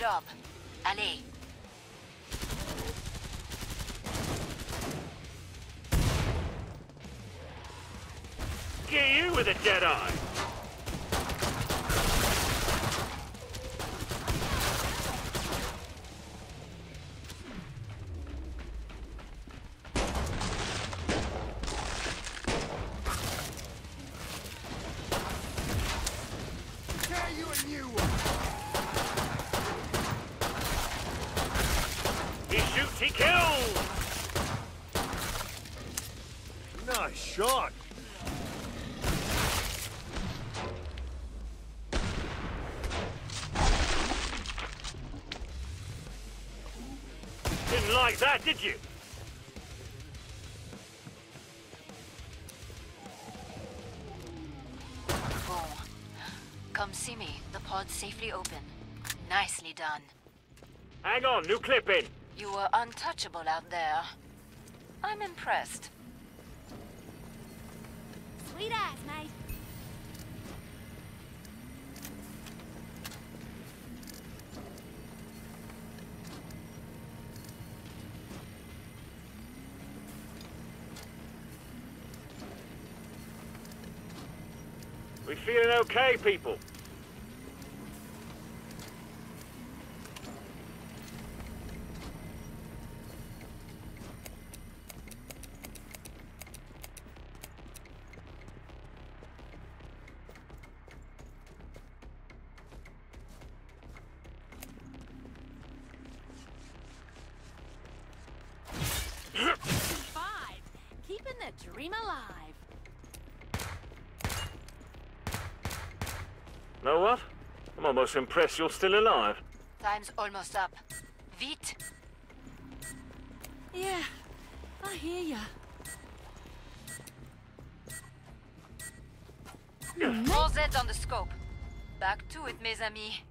job. Allez. Get you with a Jedi! Tear like that, did you? Bon. Come see me. The pod's safely open. Nicely done. Hang on, new clip in. You were untouchable out there. I'm impressed. Sweet ass, mate. We feeling okay, people? Five. Keeping the dream alive. Know what? I'm almost impressed you're still alive. Time's almost up. Vite! Yeah, I hear ya. Hmm. All Zeds on the scope. Back to it, mes amis.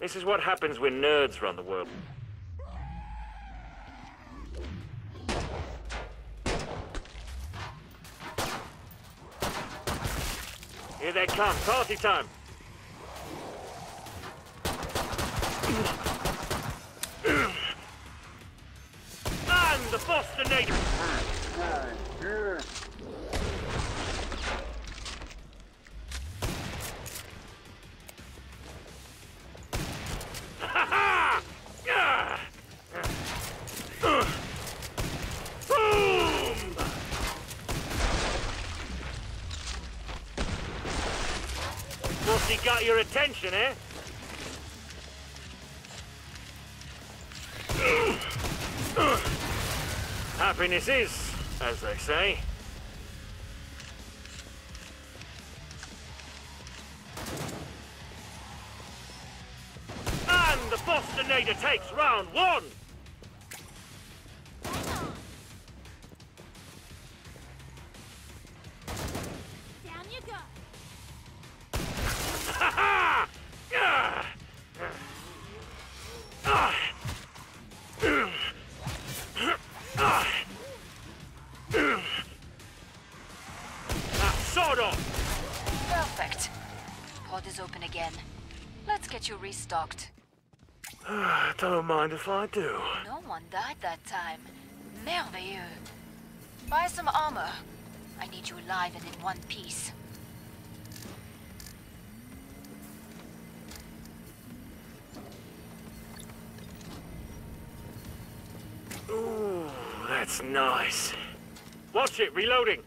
This is what happens when nerds run the world. Here they come, party time! And the Bostonator! Ha your attention, eh? Happiness is, as they say. And the Bostonator takes round one! You. Don't mind if I do. No one died that time. Merveilleux. Buy some armor. I need you alive and in one piece. Ooh, that's nice. Watch it, reloading.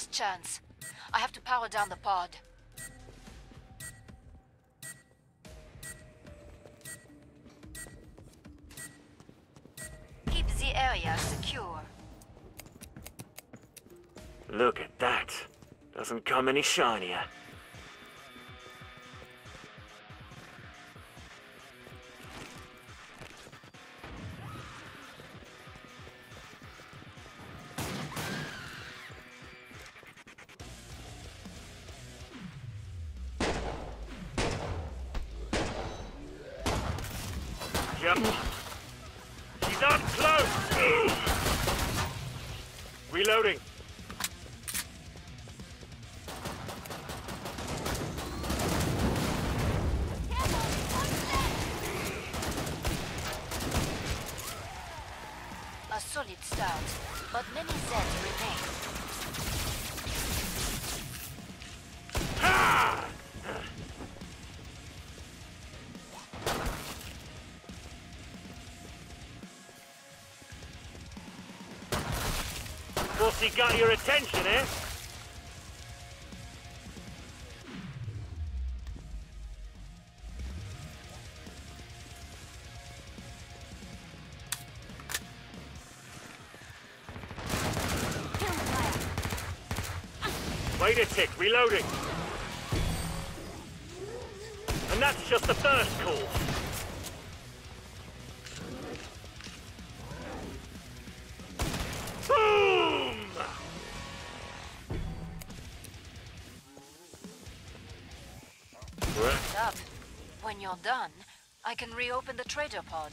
last chance. I have to power down the pod. Keep the area secure. Look at that. Doesn't come any shinier. Bossy got your attention, eh? Wait a tick, reloading. And that's just the first call. Done, I can reopen the trader pod.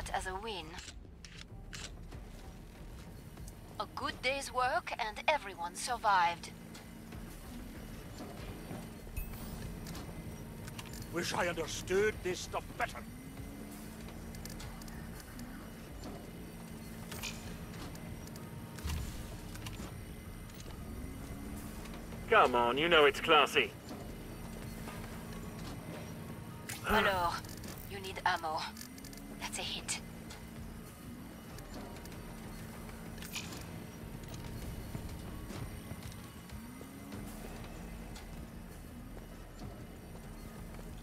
That as a win. A good day's work and everyone survived. Wish I understood this stuff better. Come on, you know it's classy. Hello. You need ammo. A hint.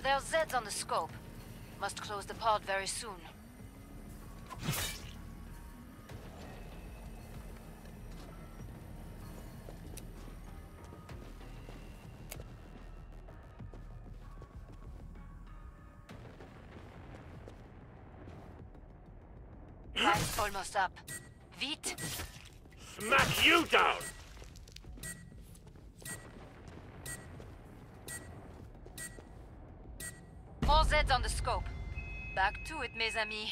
There's Zeds on the scope. Must close the pod very soon. Almost up. Vite! Smack you down! More Zeds on the scope. Back to it, mes amis.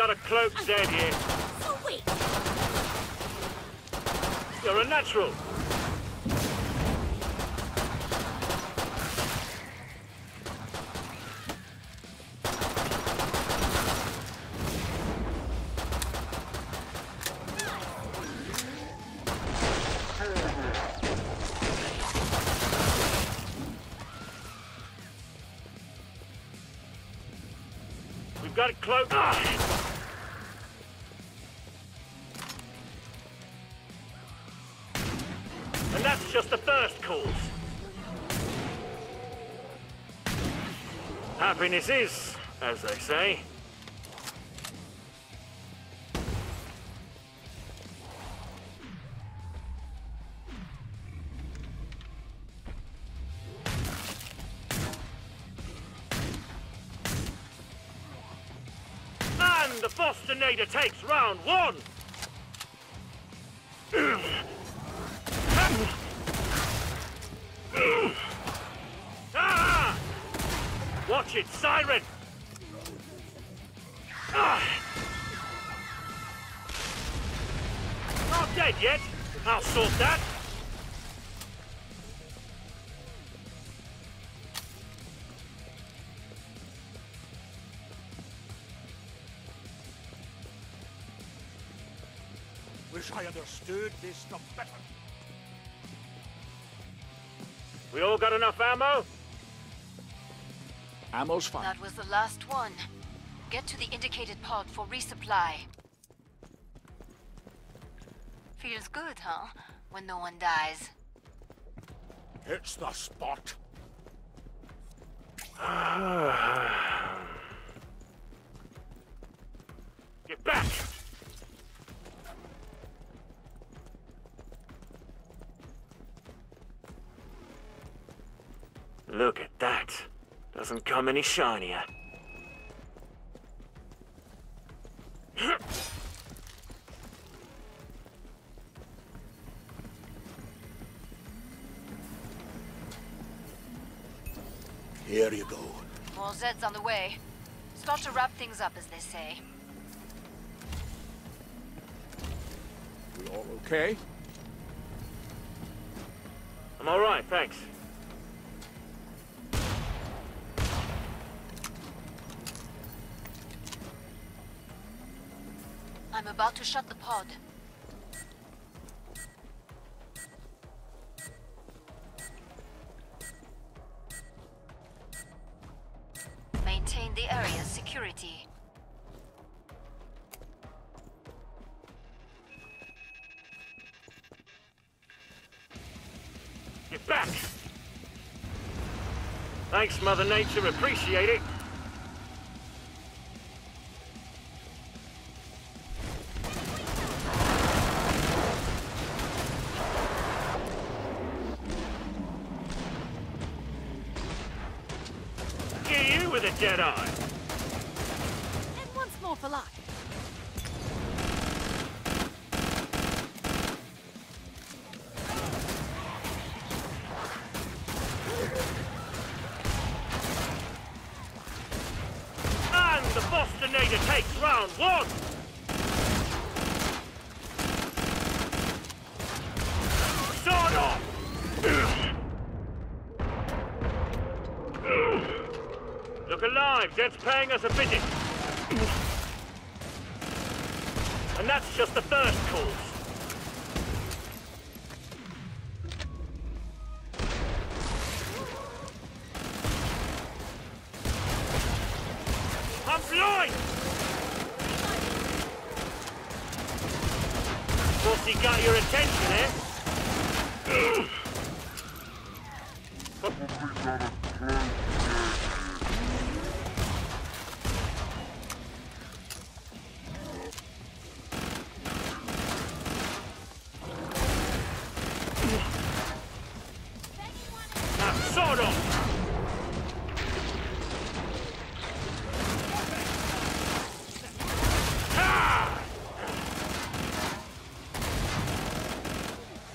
Got a cloak Zed here. Sweet. You're a natural. We've got it cloaked. Ah! That's just the first course. Happiness is, as they say. And the Bostonator takes round one! siren! Ah. Not dead yet! I'll sort that! Wish I understood this stuff better. We all got enough ammo? Ammo's fine. That was the last one. Get to the indicated pod for resupply. Feels good, huh? When no one dies. It's the spot. Get back! Look at that. Doesn't come any shinier. Here you go. More Zeds on the way. Start to wrap things up, as they say. We all okay? I'm alright, thanks. Shut the pod. Maintain the area's security. Get back! Thanks, Mother Nature. Appreciate it. Look alive, Zed's paying us a visit. And that's just the first course. Got your attention, eh?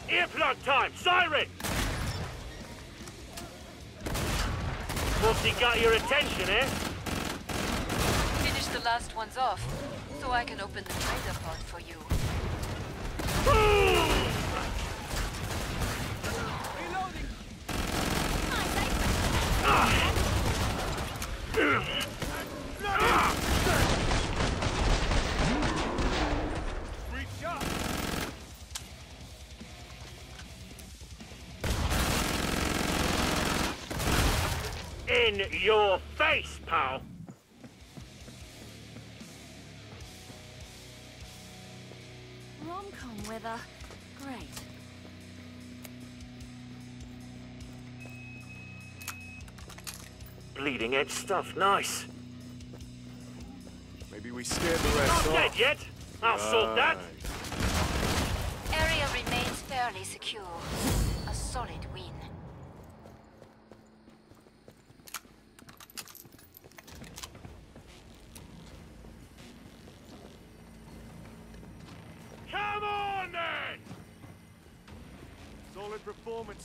Earplug time! Siren! He got your attention, eh? Finish the last ones off, so I can open the trader pod for you. In your face, pal! Rom-com weather. Great. Bleeding edge stuff, nice. Maybe we scared the rest Not dead yet! I'll sort that! Area remains fairly secure. A solid win.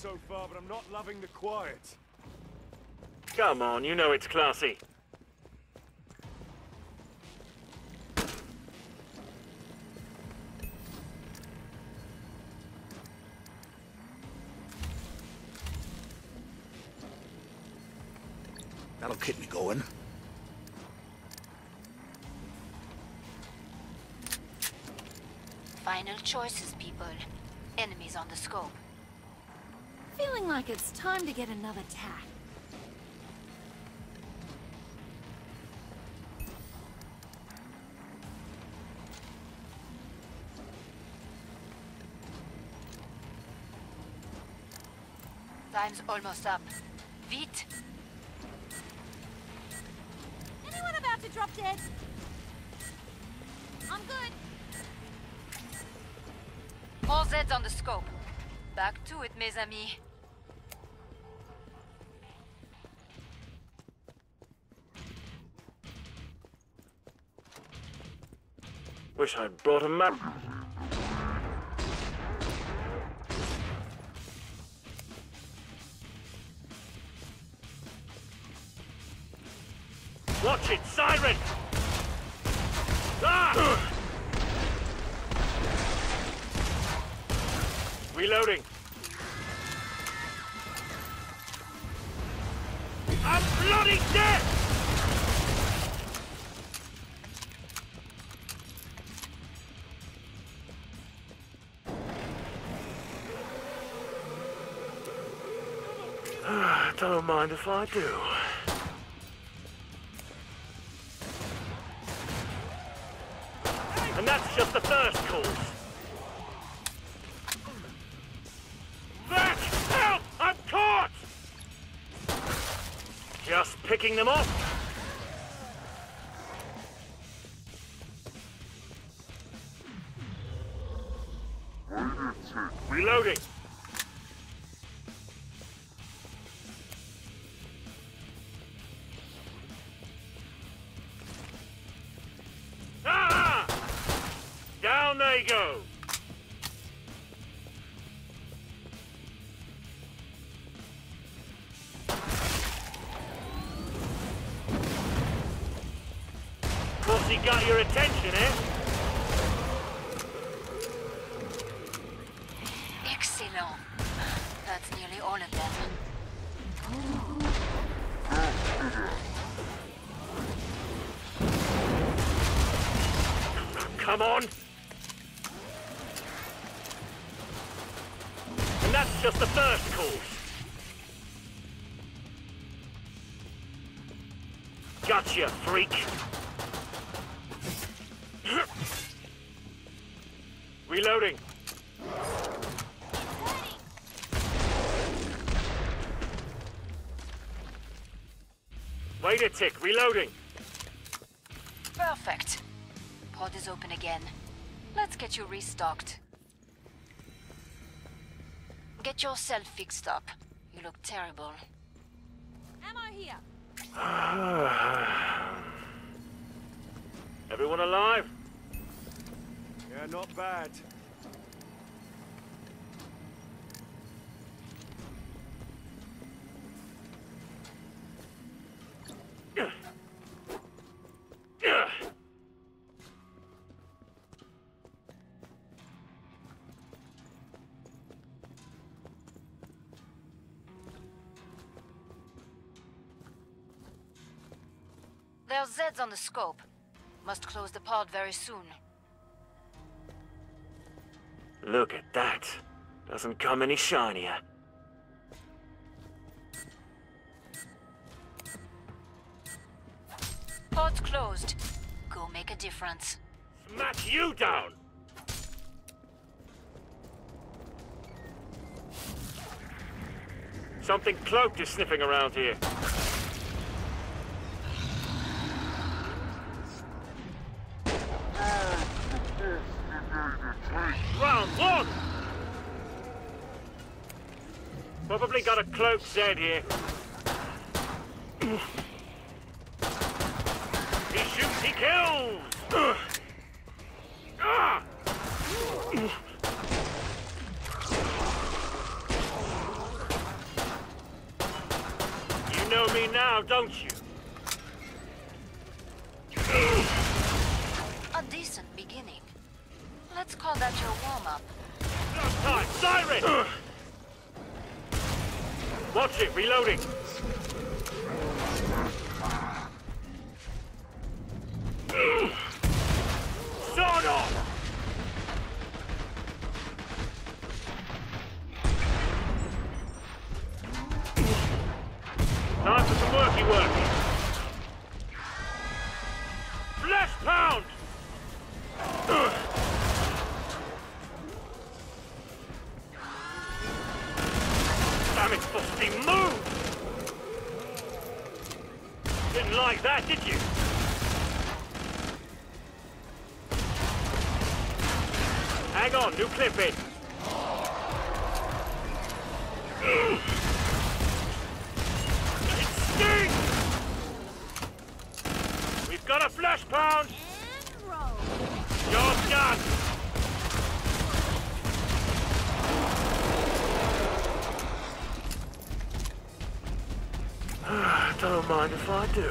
so far, but I'm not loving the quiet. Come on, you know it's classy. That'll keep me going. Final choices, people. Enemies on the scope. Feeling like it's time to get another tack. Time's almost up. Vite! Anyone about to drop dead? I'm good. All Zeds on the scope. Back to it, mes amis. Wish I'd brought a map. Watch it, siren! Ah! Reloading. I'm bloody dead! Mind if I do. And that's just the first course. Back! Help! I'm caught! Just picking them off. Reloading. Come on! And that's just the first course. Gotcha, freak. Reloading. Wait a tick, reloading. Perfect. Pod is open again. Let's get you restocked. Get yourself fixed up. You look terrible. Ammo here. Everyone alive? Yeah, not bad. There's Zeds on the scope. Must close the pod very soon. Look at that. Doesn't come any shinier. Pod's closed. Go make a difference. Smack you down! Something cloaked is sniffing around here. Probably got a cloak Zed here. He shoots, he kills! Ah! You know me now, don't you? A decent beginning. Let's call that your warm-up. Last time, siren! Watch it, reloading. Sword on! Time for some worky worky. Flesh pound! Damn it, Frosty, move! Didn't like that, did you? Hang on, new clip in. It stinks! We've got a fleshpound! And roll. You're done! Don't mind if I do.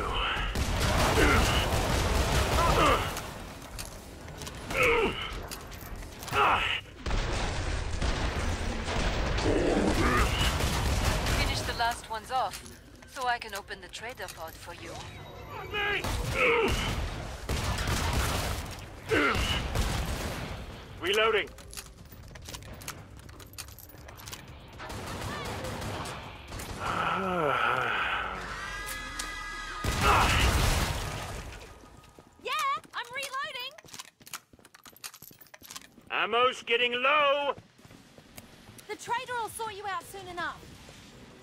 Finish the last ones off, so I can open the trader pod for you. Reloading. Ammo's getting low! The trader will sort you out soon enough.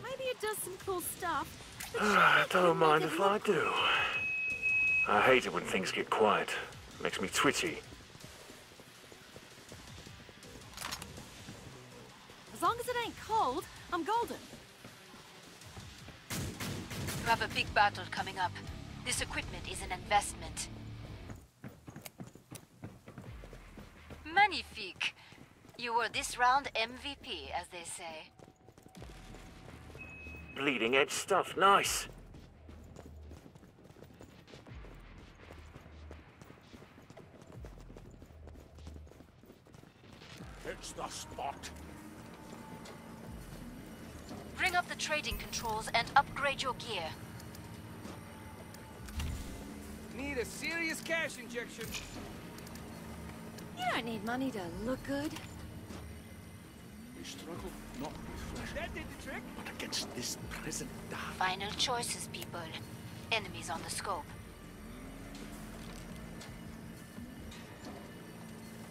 Maybe it does some cool stuff. but Ah, Don't mind if I do. I hate it when things get quiet. Makes me twitchy. As long as it ain't cold, I'm golden. You have a big battle coming up. This equipment is an investment. Magnifique. You were this round MVP, as they say. Bleeding edge stuff, nice. It's the spot. Bring up the trading controls and upgrade your gear. Need a serious cash injection. You don't need money to look good. We struggle not with flesh, That did the trick. but against this present dark. Final choices, people. Enemies on the scope.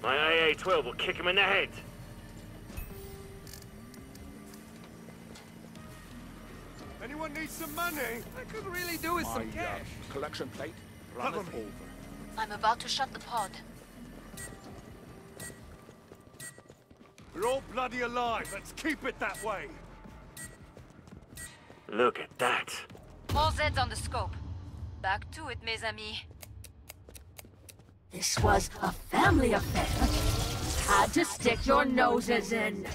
My AA-12 will kick him in the head. Anyone need some money? I could really do with My some uh, cash. collection plate runneth Cover me. over. I'm about to shut the pod. We're all bloody alive. Let's keep it that way. Look at that. All Zeds on the scope. Back to it, mes amis. This was a family affair. Had to stick your noses in.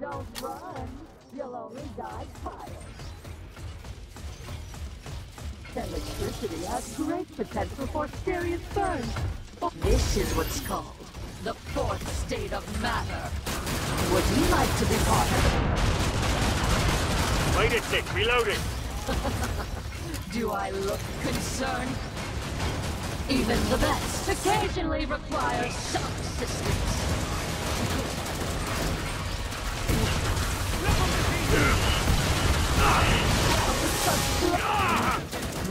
Don't run. You'll only die tired. Electricity has great potential for serious burns. This is what's called the fourth state of matter. Would you like to be part of it? Wait a tick, reloading. Do I look concerned? Even the best occasionally require some assistance.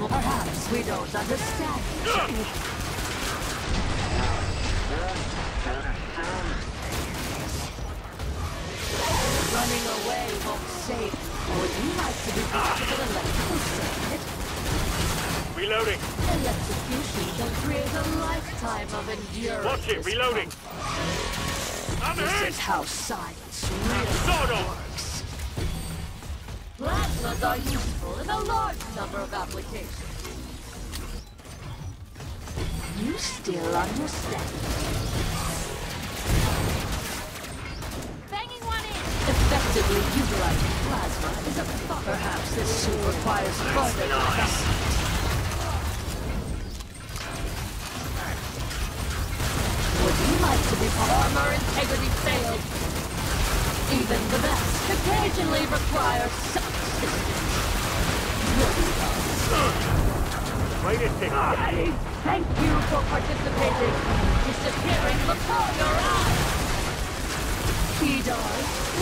Perhaps we don't understand. Running away won't save. Would you like to be part of an electrical circuit? Reloading. Electrocution can create a lifetime of endurance. Watch it, reloading. I'm This hit! is how science really Sort of. works. Plasmas are useful in a large number of applications. Still understand? Banging one in. Effectively utilizing plasma is a perhaps this suit requires further development. Would you like to be armor integrity failed? Even the best occasionally require some assistance. Tick. Hey, thank you for participating. Disappearing before your eyes. EDAR,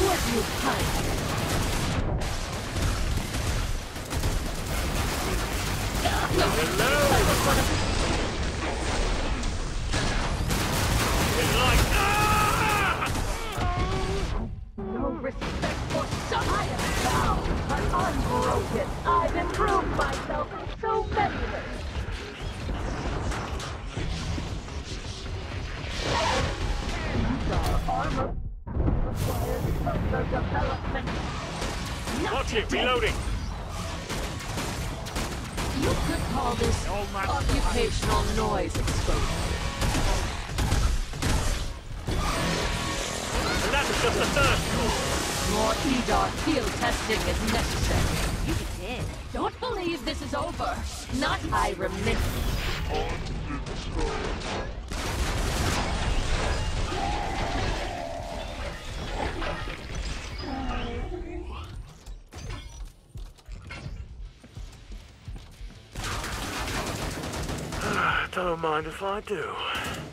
would you. Ah! No respect for some. I am unbroken. I've improved myself Watch it, reloading. You could call this oh, occupational noise exposure. And that's just the first. More EDAR field testing is necessary. You did. Don't believe this is over. Not I remit. Don't mind if I do.